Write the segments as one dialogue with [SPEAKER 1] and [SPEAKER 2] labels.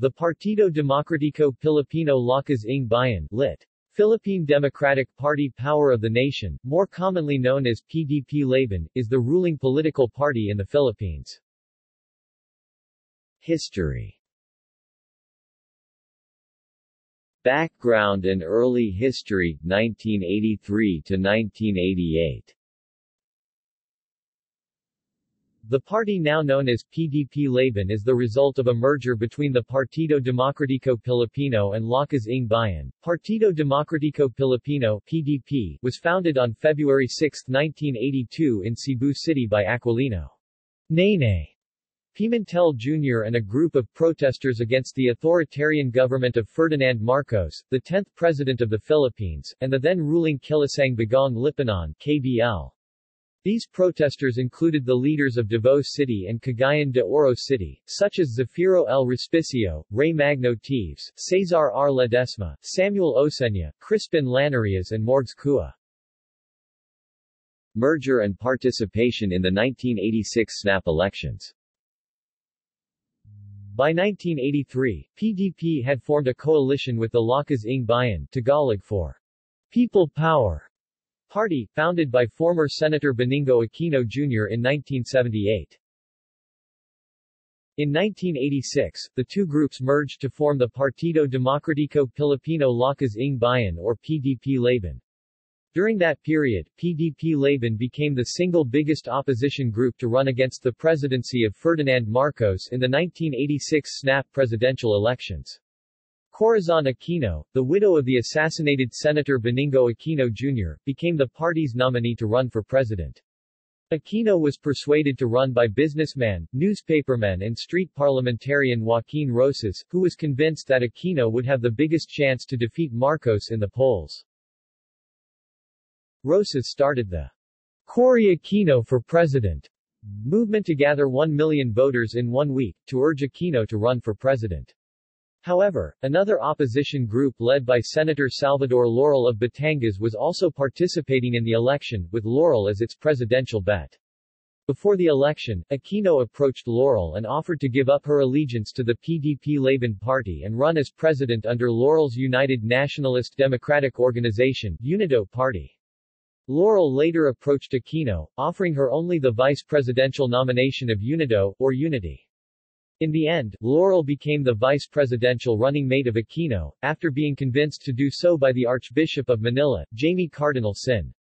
[SPEAKER 1] The Partido Demokratiko Pilipino Lakas ng Bayan lit. Philippine Democratic Party Power of the Nation, more commonly known as PDP Laban, is the ruling political party in the Philippines. History Background and early history, 1983 to 1988 The party now known as PDP Laban is the result of a merger between the Partido Demokratiko Pilipino and Lakas ng Bayan. Partido Demokratiko Pilipino PDP was founded on February 6, 1982 in Cebu City by Aquilino Nene Pimentel Jr. and a group of protesters against the authoritarian government of Ferdinand Marcos, the 10th President of the Philippines, and the then ruling Kilusang Bagong Lipunan KBL. These protesters included the leaders of Davao City and Cagayan de Oro City, such as Zafiro L. Respicio, Ray Magno Teves, Cesar R. Ledesma, Samuel Osenya, Crispin Llanarias and Morgs Cua. Merger and participation in the 1986 snap elections by 1983, PDP had formed a coalition with the Lakas ng Bayan Tagalog for People Power Party, founded by former Senator Benigno Aquino Jr. in 1978. In 1986, the two groups merged to form the Partido Demokratiko Pilipino Lakas ng Bayan or PDP Laban. During that period, PDP Laban became the single biggest opposition group to run against the presidency of Ferdinand Marcos in the 1986 snap presidential elections. Corazon Aquino, the widow of the assassinated Senator Benigno Aquino Jr., became the party's nominee to run for president. Aquino was persuaded to run by businessman, newspaperman and street parliamentarian Joaquin Roces, who was convinced that Aquino would have the biggest chance to defeat Marcos in the polls. Roces started the Cory Aquino for President movement to gather 1 million voters in one week, to urge Aquino to run for president. However, another opposition group led by Senator Salvador Laurel of Batangas was also participating in the election, with Laurel as its presidential bet. Before the election, Aquino approached Laurel and offered to give up her allegiance to the PDP Laban Party and run as president under Laurel's United Nationalist Democratic Organization UNIDO party. Laurel later approached Aquino, offering her only the vice presidential nomination of UNIDO, or Unity. In the end, Laurel became the vice presidential running mate of Aquino, after being convinced to do so by the Archbishop of Manila, Jaime Cardinal Sin.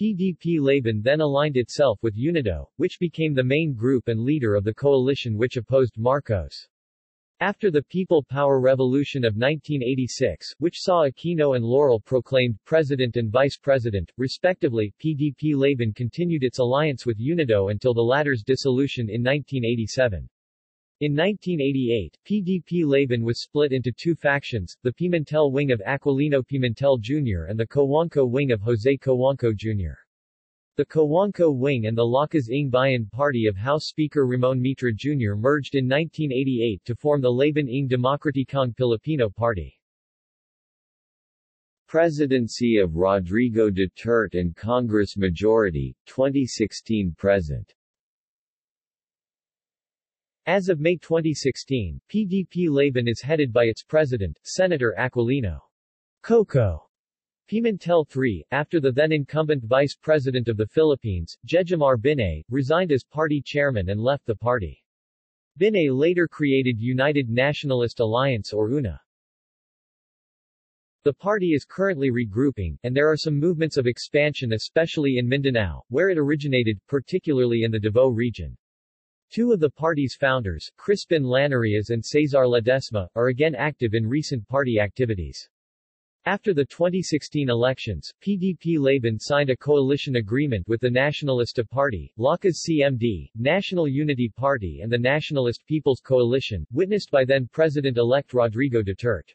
[SPEAKER 1] PDP Laban then aligned itself with UNIDO, which became the main group and leader of the coalition which opposed Marcos. After the People Power Revolution of 1986, which saw Aquino and Laurel proclaimed president and vice president, respectively, PDP Laban continued its alliance with UNIDO until the latter's dissolution in 1987. In 1988, PDP Laban was split into two factions, the Pimentel wing of Aquilino Pimentel Jr. and the Cojuangco wing of Jose Cojuangco Jr. The Cojuangco wing and the Lakas ng Bayan party of House Speaker Ramon Mitra Jr. merged in 1988 to form the Laban ng Demokratikong Pilipino Party. Presidency of Rodrigo Duterte and Congress Majority, 2016-present As of May 2016, PDP Laban is headed by its president, Senator Aquilino Coco Pimentel III, after the then-incumbent Vice President of the Philippines, Jejomar Binay, resigned as party chairman and left the party. Binay later created United Nationalist Alliance or UNA. The party is currently regrouping, and there are some movements of expansion especially in Mindanao, where it originated, particularly in the Davao region. Two of the party's founders, Crispin Llanarias and Cesar Ledesma, are again active in recent party activities. After the 2016 elections, PDP Laban signed a coalition agreement with the Nacionalista Party, Lakas CMD, National Unity Party and the Nationalist People's Coalition, witnessed by then-President-elect Rodrigo Duterte.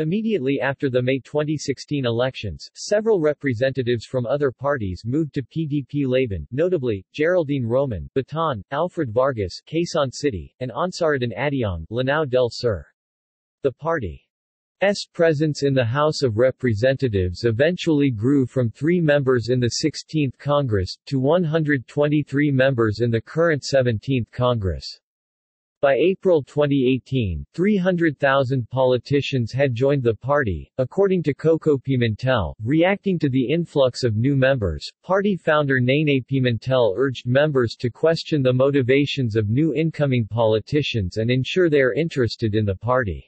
[SPEAKER 1] Immediately after the May 2016 elections, several representatives from other parties moved to PDP Laban, notably, Geraldine Roman, Bataan, Alfred Vargas, Quezon City, and Ansaruddin Adiong, Lanao del Sur. The party S presence in the House of Representatives eventually grew from three members in the 16th Congress, to 123 members in the current 17th Congress. By April 2018, 300,000 politicians had joined the party, according to Coco Pimentel. Reacting to the influx of new members, party founder Nene Pimentel urged members to question the motivations of new incoming politicians and ensure they are interested in the party.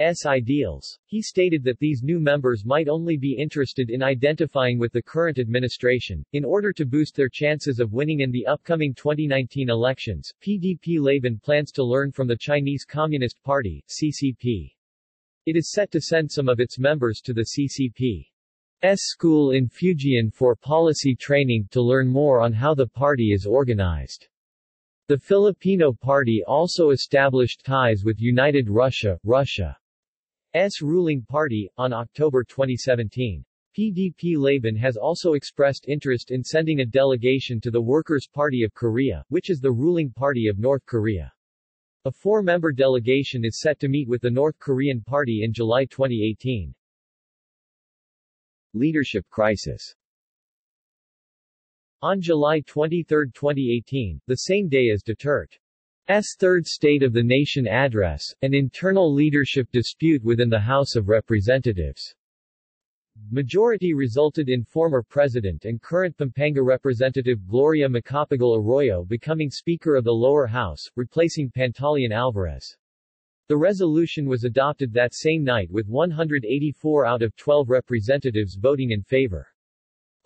[SPEAKER 1] S ideals. He stated that these new members might only be interested in identifying with the current administration. In order to boost their chances of winning in the upcoming 2019 elections, PDP Laban plans to learn from the Chinese Communist Party, CCP. It is set to send some of its members to the CCP's school in Fujian for policy training to learn more on how the party is organized. The Filipino Party also established ties with United Russia, Russia. S ruling party, on October 2017. PDP Laban has also expressed interest in sending a delegation to the Workers' Party of Korea, which is the ruling party of North Korea. A four-member delegation is set to meet with the North Korean party in July 2018. Leadership crisis On July 23, 2018, the same day as Duterte S. Third State of the Nation address, an internal leadership dispute within the House of Representatives. Majority resulted in former President and current Pampanga Representative Gloria Macapagal Arroyo becoming Speaker of the lower house, replacing Pantaleon Alvarez. The resolution was adopted that same night with 184 out of 12 representatives voting in favor.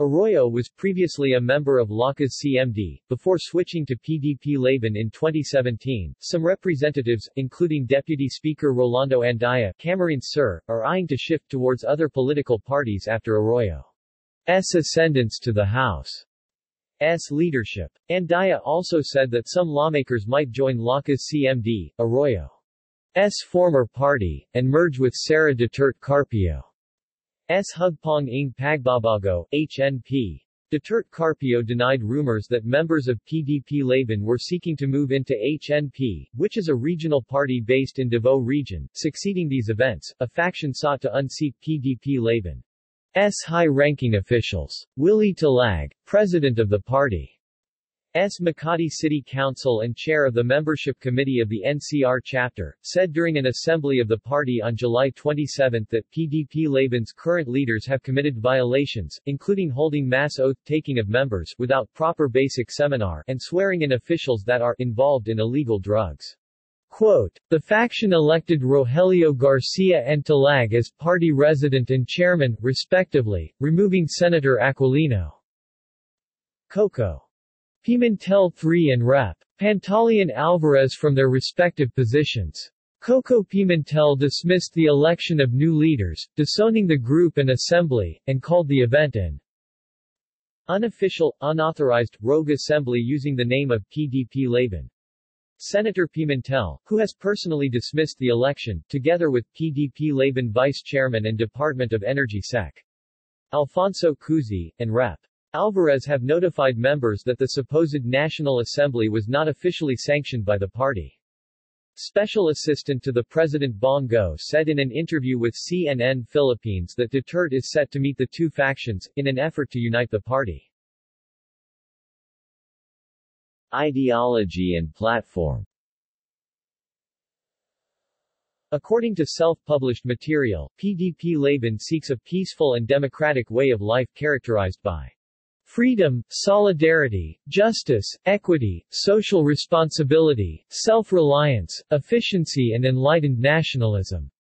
[SPEAKER 1] Arroyo was previously a member of Lakas CMD, before switching to PDP Laban in 2017. Some representatives, including Deputy Speaker Rolando Andaya, Camarines Sur, are eyeing to shift towards other political parties after Arroyo's ascendance to the House. S leadership. Andaya also said that some lawmakers might join Lakas CMD, Arroyo's former party, and merge with Sara Duterte Carpio. S. Hugpong ng Pagbabago, HNP. Duterte Carpio denied rumors that members of PDP Laban were seeking to move into HNP, which is a regional party based in Davao region. Succeeding these events, a faction sought to unseat PDP Laban's high-ranking officials. Willie Talag, president of the party, S. Makati City Council and chair of the membership committee of the NCR chapter, said during an assembly of the party on July 27 that PDP Laban's current leaders have committed violations, including holding mass oath-taking of members without proper basic seminar and swearing in officials that are involved in illegal drugs. Quote, the faction elected Rogelio Garcia and Talag as party resident and chairman, respectively, removing Senator Aquilino. Coco. Pimentel III and Rep. Pantaleon Alvarez from their respective positions. Coco Pimentel dismissed the election of new leaders, disowning the group and assembly, and called the event an unofficial, unauthorized, rogue assembly using the name of PDP Laban. Senator Pimentel, who has personally dismissed the election, together with PDP Laban Vice Chairman and Department of Energy Sec. Alfonso Cusi, and Rep. Alvarez have notified members that the supposed National Assembly was not officially sanctioned by the party. Special Assistant to the President Bong Go said in an interview with CNN Philippines that Duterte is set to meet the two factions, in an effort to unite the party. Ideology and platform According to self-published material, PDP Laban seeks a peaceful and democratic way of life characterized by Freedom, solidarity, justice, equity, social responsibility, self-reliance, efficiency and enlightened nationalism.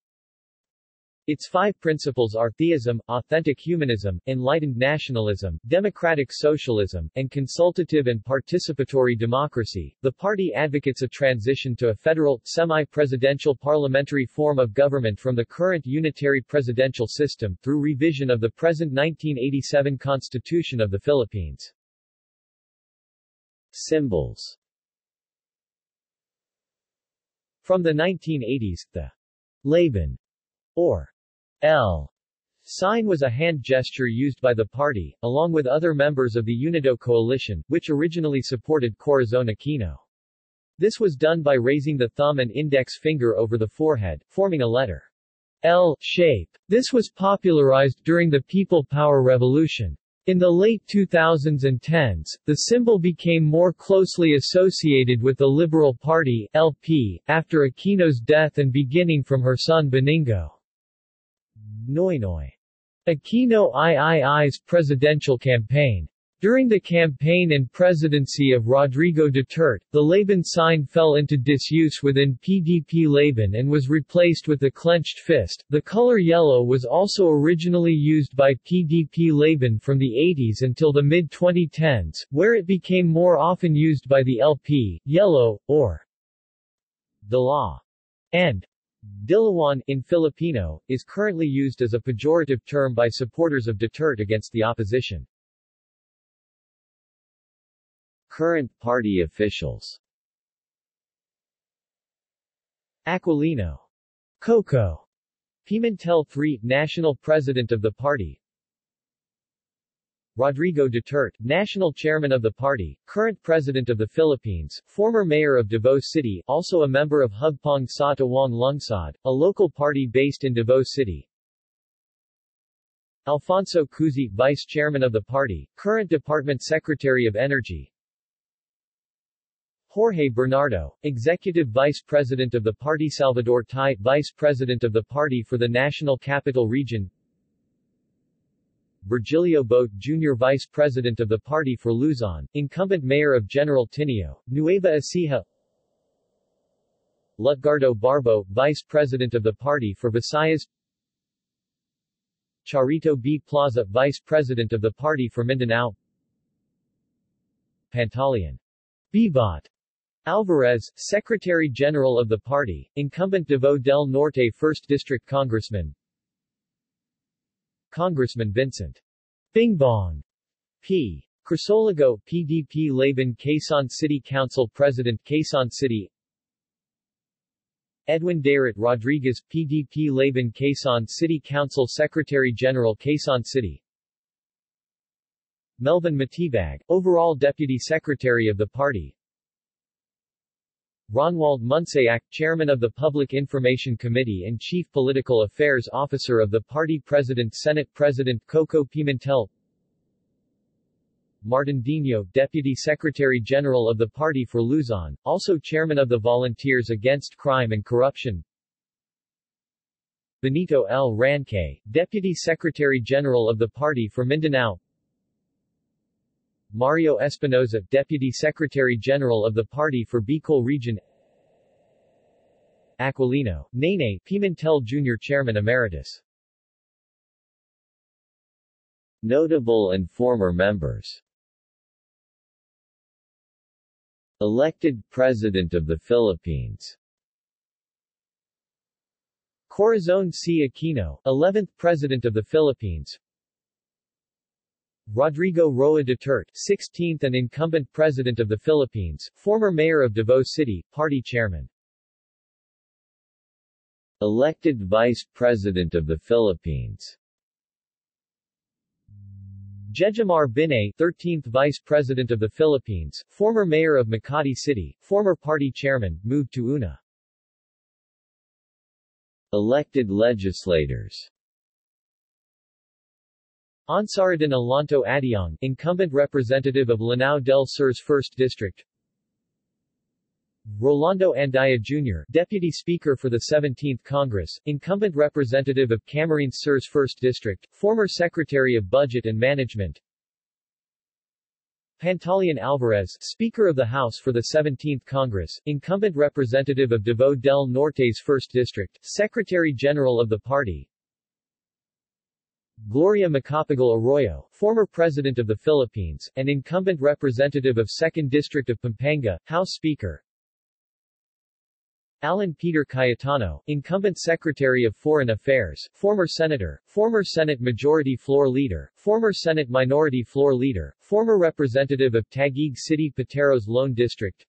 [SPEAKER 1] Its five principles are theism, authentic humanism, enlightened nationalism, democratic socialism, and consultative and participatory democracy. The party advocates a transition to a federal, semi-presidential parliamentary form of government from the current unitary presidential system, through revision of the present 1987 Constitution of the Philippines. Symbols From the 1980s, the Laban or L sign was a hand gesture used by the party, along with other members of the Unido coalition, which originally supported Corazon Aquino. This was done by raising the thumb and index finger over the forehead, forming a letter L shape. This was popularized during the People Power Revolution. In the late 2000s and 10s, the symbol became more closely associated with the Liberal Party LP, after Aquino's death and beginning from her son Benigno. Noynoy. Aquino III's presidential campaign. During the campaign and presidency of Rodrigo Duterte, the Laban sign fell into disuse within PDP Laban and was replaced with the clenched fist. The color yellow was also originally used by PDP Laban from the 80s until the mid 2010s, where it became more often used by the LP, yellow, or Dilaw, and Dilawan, in Filipino, is currently used as a pejorative term by supporters of Duterte against the opposition. Current party officials. Aquilino. Coco. Pimentel III, National President of the party Rodrigo Duterte, National Chairman of the party, current President of the Philippines, former Mayor of Davao City, also a member of Hugpong Sa Tawong Lungsod, a local party based in Davao City. Alfonso Cusi, Vice Chairman of the party, current Department Secretary of Energy, Jorge Bernardo, Executive Vice President of the party Salvador Tai, Vice President of the party for the National Capital Region Virgilio Bote Jr. Vice President of the party for Luzon, incumbent Mayor of General Tinio, Nueva Ecija. Lutgardo Barbo, Vice President of the party for Visayas. Charito B. Plaza, Vice President of the party for Mindanao. Pantaleon. Bebot Alvarez, Secretary-General of the party, incumbent Davao del Norte 1st District Congressman Congressman Vincent Bingbong P. Crisologo, PDP Laban Quezon City Council President Quezon City. Edwin Darrett Rodriguez, PDP Laban Quezon City Council Secretary-General Quezon City. Melvin Matibag, overall Deputy Secretary of the party Ronwald Munsayac, Chairman of the Public Information Committee and Chief Political Affairs Officer of the party President Senate President Coco Pimentel. Martin Dino, Deputy Secretary General of the party for Luzon, also Chairman of the Volunteers Against Crime and Corruption. Benito L. Ranque, Deputy Secretary General of the party for Mindanao Mario Espinoza, Deputy Secretary-General of the Party for Bicol Region Aquilino, Nene, Pimentel Jr. Chairman Emeritus Notable and former members Elected President of the Philippines Corazon C. Aquino, 11th President of the Philippines Rodrigo Roa Duterte, 16th and incumbent President of the Philippines, former Mayor of Davao City, Party Chairman. Elected Vice President of the Philippines Jejomar Binay, 13th Vice President of the Philippines, former Mayor of Makati City, former party chairman, moved to UNA. Elected legislators Ansaruddin Alonto Adiong, incumbent representative of Lanao del Sur's 1st District Rolando Andaya Jr., Deputy Speaker for the 17th Congress, incumbent representative of Camarines Sur's 1st District, former Secretary of Budget and Management Pantaleon Alvarez, Speaker of the House for the 17th Congress, incumbent representative of Davao del Norte's 1st District, Secretary-General of the party Gloria Macapagal Arroyo, former President of the Philippines, and incumbent representative of 2nd District of Pampanga, House Speaker. Alan Peter Cayetano, incumbent Secretary of Foreign Affairs, former Senator, former Senate Majority Floor Leader, former Senate Minority Floor Leader, former representative of Taguig City Pateros Lone District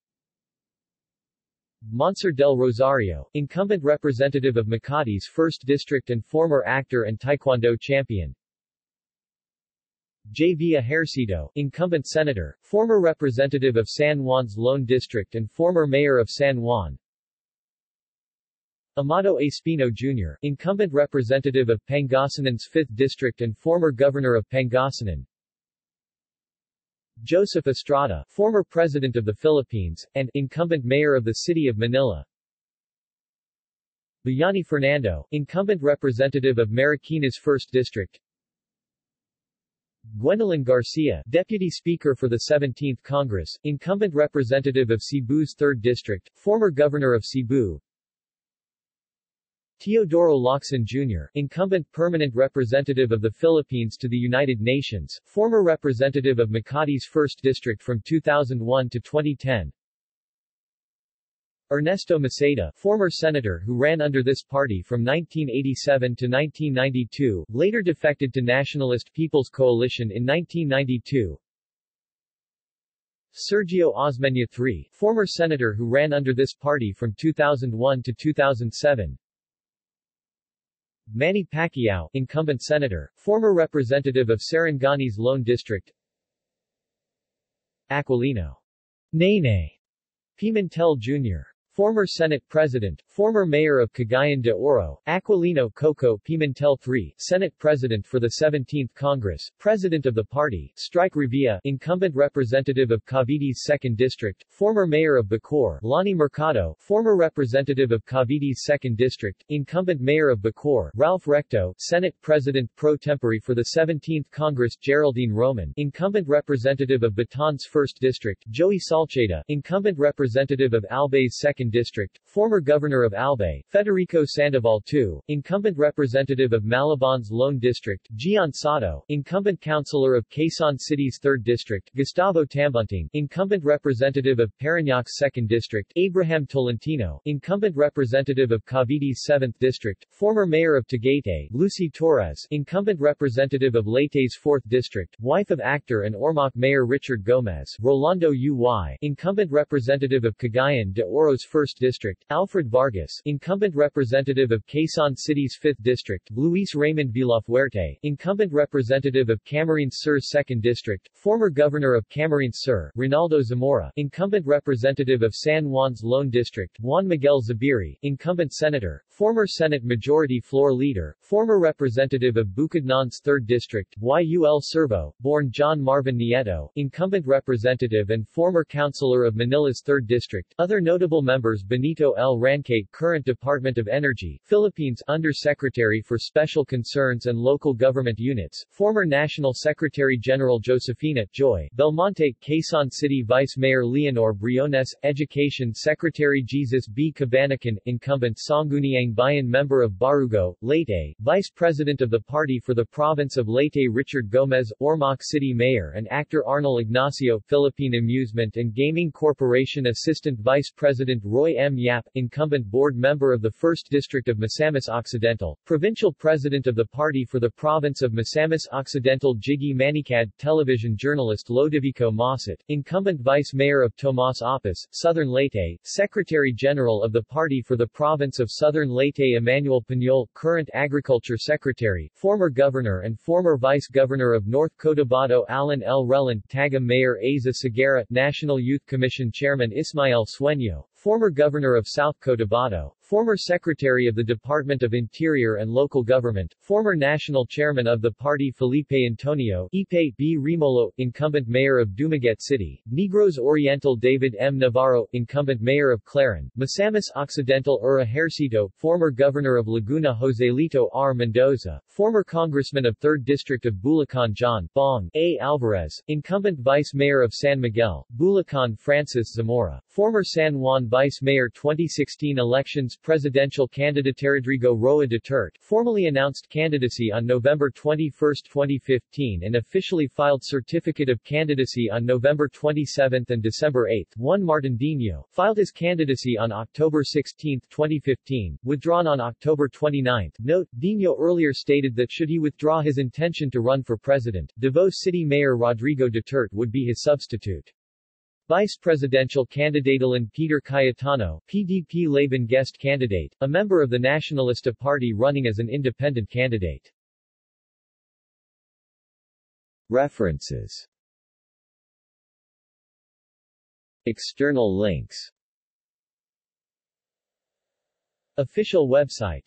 [SPEAKER 1] Monsour del Rosario, incumbent representative of Makati's 1st District and former actor and taekwondo champion. J. V. Ejercito, incumbent senator, former representative of San Juan's Lone District and former mayor of San Juan. Amado Espino Jr., incumbent representative of Pangasinan's 5th District and former governor of Pangasinan. Joseph Estrada, former President of the Philippines, and incumbent Mayor of the City of Manila. Bayani Fernando, incumbent representative of Marikina's 1st District. Gwendolyn Garcia, Deputy Speaker for the 17th Congress, incumbent representative of Cebu's 3rd District, former Governor of Cebu. Teodoro Locsin Jr., incumbent permanent representative of the Philippines to the United Nations, former representative of Makati's 1st District from 2001 to 2010. Ernesto Maceda, former senator who ran under this party from 1987 to 1992, later defected to Nationalist People's Coalition in 1992. Sergio Osmeña III, former senator who ran under this party from 2001 to 2007. Manny Pacquiao, incumbent senator, former representative of Sarangani's Lone District. Aquilino Nene Pimentel Jr. Former Senate President, former Mayor of Cagayan de Oro, Aquilino Coco Pimentel III, Senate President for the 17th Congress, President of the party, Strike Revilla, incumbent representative of Cavite's 2nd District, former Mayor of Bacoor, Lani Mercado, former representative of Cavite's 2nd District, incumbent Mayor of Bacoor, Ralph Recto, Senate President pro tempore for the 17th Congress, Geraldine Roman, incumbent representative of Bataan's 1st District, Joey Salceda, incumbent representative of Albay's 2nd District, former Governor of Albay, Federico Sandoval II, incumbent representative of Malabon's Lone District, Gian Sotto, incumbent councilor of Quezon City's 3rd District, Gustavo Tambunting, incumbent representative of Parañaque's 2nd District, Abraham Tolentino, incumbent representative of Cavite's 7th District, former mayor of Tagaytay, Lucy Torres, incumbent representative of Leyte's 4th District, wife of actor and Ormoc Mayor Richard Gomez, Rolando U.Y., incumbent representative of Cagayan de Oro's 1st District, Alfred Vargas, incumbent representative of Quezon City's 5th District, Luis Raymond Villafuerte, incumbent representative of Camarines Sur's 2nd District, former governor of Camarines Sur, Ronaldo Zamora, incumbent representative of San Juan's Lone District, Juan Miguel Zubiri, incumbent senator, former Senate Majority Floor Leader, former representative of Bukidnon's 3rd District, YUL Servo, born John Marvin Nieto, incumbent representative and former councilor of Manila's 3rd District, other notable members members Benito L. Ranque current Department of Energy, Philippines Under-Secretary for Special Concerns and Local Government Units, former National Secretary-General Josefina Joy Belmonte, Quezon City Vice Mayor Leonor Briones, Education Secretary Jesus B. Cabanacan, incumbent Sangguniang Bayan member of Barugo, Leyte, Vice President of the Party for the Province of Leyte Richard Gomez, Ormoc City Mayor and actor Arnold Ignacio, Philippine Amusement and Gaming Corporation Assistant Vice President Roy M. Yap, incumbent board member of the 1st District of Misamis Occidental, provincial president of the party for the province of Misamis Occidental Jiggy Manicad, television journalist Lodovico Mosset, incumbent vice mayor of Tomas Oppus, Southern Leyte, secretary general of the party for the province of Southern Leyte Emmanuel Piñol, current agriculture secretary, former governor and former vice governor of North Cotabato Alan L. Rellon, Taga Mayor Aiza Seguerra, National Youth Commission Chairman Ismael Sueño, former governor of South Cotabato, former Secretary of the Department of Interior and Local Government, former national chairman of the party Felipe Antonio, Ipe B. Remollo, incumbent mayor of Dumaguete City, Negros Oriental David M. Navarro, incumbent mayor of Clarin, Misamis Occidental Ura Ejercito, former governor of Laguna Joselito R. Mendoza, former congressman of 3rd District of Bulacan John Bong A. Alvarez, incumbent vice mayor of San Miguel, Bulacan Francis Zamora, former San Juan vice mayor 2016 elections presidential candidate Rodrigo Roa Duterte, formally announced candidacy on November 21, 2015 and officially filed certificate of candidacy on November 27 and December 8. Juan Martin Dino, filed his candidacy on October 16, 2015, withdrawn on October 29. Note, Dino earlier stated that should he withdraw his intention to run for president, Davao City Mayor Rodrigo Duterte would be his substitute. Vice presidential candidate Alan Peter Cayetano, PDP Laban guest candidate, a member of the Nacionalista Party running as an independent candidate. References. External links. Official website